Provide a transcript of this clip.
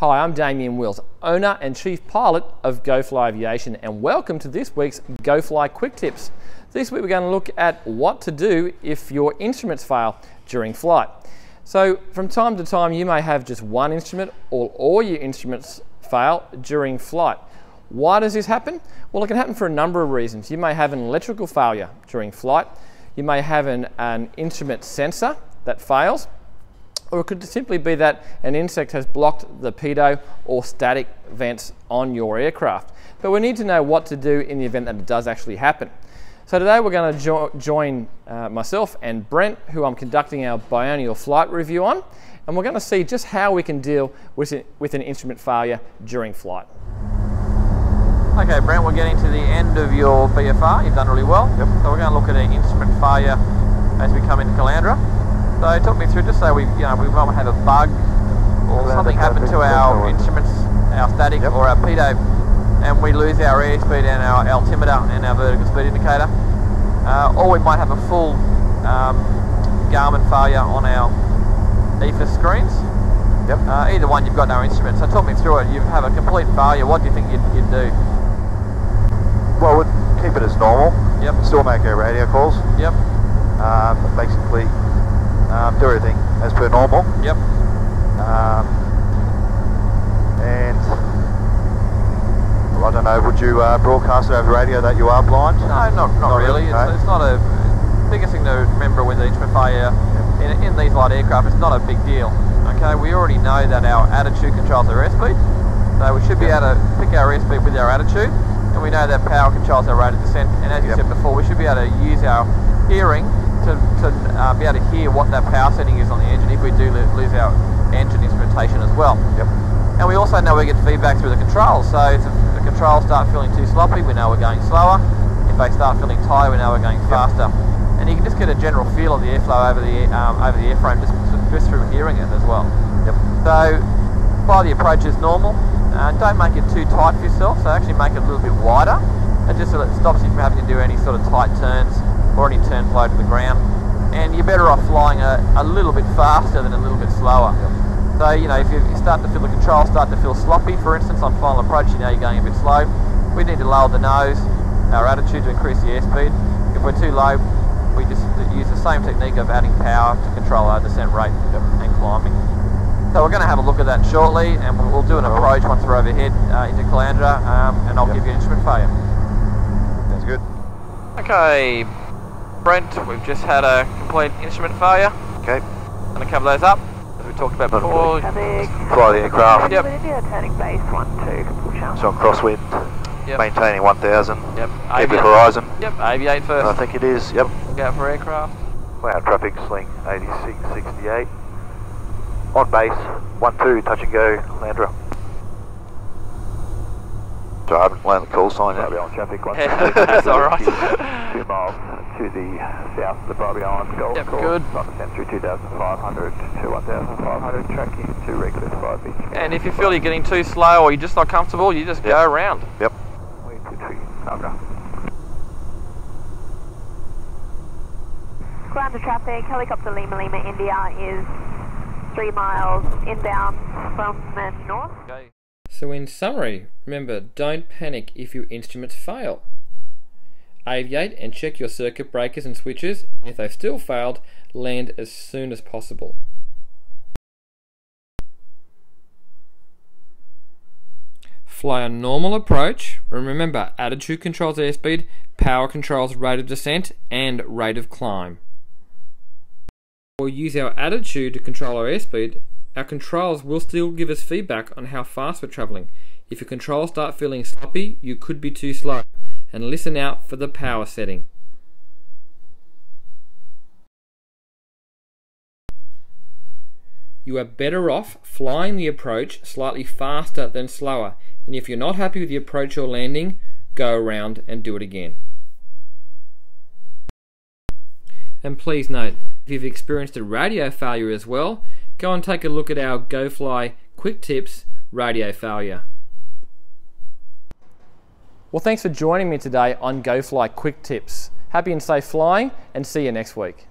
Hi, I'm Damien Wills, owner and chief pilot of GoFly Aviation, and welcome to this week's GoFly Quick Tips. This week we're going to look at what to do if your instruments fail during flight. So, from time to time, you may have just one instrument or all your instruments fail during flight. Why does this happen? Well, it can happen for a number of reasons. You may have an electrical failure during flight, you may have an, an instrument sensor that fails, or it could simply be that an insect has blocked the pitot or static vents on your aircraft. But we need to know what to do in the event that it does actually happen. So today we're going to jo join uh, myself and Brent, who I'm conducting our biennial flight review on, and we're going to see just how we can deal with, it, with an instrument failure during flight. Okay, Brent, we're getting to the end of your BFR. You've done really well. Yep. So we're going to look at an instrument failure as we come into Caloundra. So talk me through, just say we, you know, we might have a bug or something happen to our instruments, our static yep. or our pitot, and we lose our airspeed and our altimeter and our vertical speed indicator. Uh, or we might have a full um, Garmin failure on our EFIS screens. Yep. Uh, either one, you've got no instrument. So talk me through it. You have a complete failure. What do you think you'd, you'd do? Well, we'd keep it as normal. Yep. Still make our radio calls. Yep. Um, basically, um, do everything as per normal. Yep. Um, and well, I don't know, would you uh, broadcast it over radio that you are blind? No, not, not, not really. It's, no. it's, not a biggest thing to remember with each failure in, in these light aircraft. It's not a big deal. Okay, we already know that our attitude controls our airspeed, so we should be yep. able to pick our airspeed with our attitude, and we know that power controls our rate of descent. And as you yep. said before, we should be able to use our hearing to, to uh, be able to hear what that power setting is on the engine if we do lose our engine instrumentation as well. Yep. And we also know we get feedback through the controls. So if the controls start feeling too sloppy, we know we're going slower. If they start feeling tight, we know we're going faster. Yep. And you can just get a general feel of the airflow over the um, over the airframe just, just through hearing it as well. Yep. So fly the approach is normal. Uh, don't make it too tight for yourself, so actually make it a little bit wider. It just so it stops you from having to do any sort of tight turns or turned low to the ground. And you're better off flying a, a little bit faster than a little bit slower. So, you know, if you start to feel the controls start to feel sloppy, for instance, on final approach, you know you're going a bit slow, we need to lower the nose, our attitude to increase the airspeed. If we're too low, we just use the same technique of adding power to control our descent rate and climbing. So we're going to have a look at that shortly, and we'll, do an approach once we're overhead uh, into Caloundra, um, and I'll yep. give you an instrument failure. Sounds good. Okay, Brent, we've just had a complete instrument failure. Okay. Going to cover those up, as we talked about before. Fly the aircraft. Yep. turning base, one, two, So on crosswind, yep. maintaining 1000. Yep. Keep the horizon. Yep, aviate first. I think it is, yep. Look out for aircraft. Cloud traffic, sling 8668. On base, 1-2, touch and go, Landra. So I haven't landed the call sign yet. on traffic, one, That's alright. Two miles to the uh, south of the Bribie Island Golf yep, Course. good. On descent through 2,500 to 1,500, tracking to Reckless 5 Beach. And if you feel you're getting too slow or you're just not comfortable, you just yep. go around. Yep. Wait to tree, Ground traffic, helicopter Lima Lima India is three miles inbound from the north. Okay. So in summary, remember, don't panic if your instruments fail. Aviate and check your circuit breakers and switches. If they've still failed, land as soon as possible. Fly a normal approach. Remember, attitude controls airspeed, power controls rate of descent, and rate of climb. We'll use our attitude to control our airspeed our controls will still give us feedback on how fast we're traveling. If your controls start feeling sloppy, you could be too slow, and listen out for the power setting. You are better off flying the approach slightly faster than slower, and if you're not happy with the approach or landing, go around and do it again. And please note, if you've experienced a radio failure as well, go and take a look at our GoFly Quick Tips radio failure. Well, thanks for joining me today on GoFly Quick Tips. Happy and safe flying, and see you next week.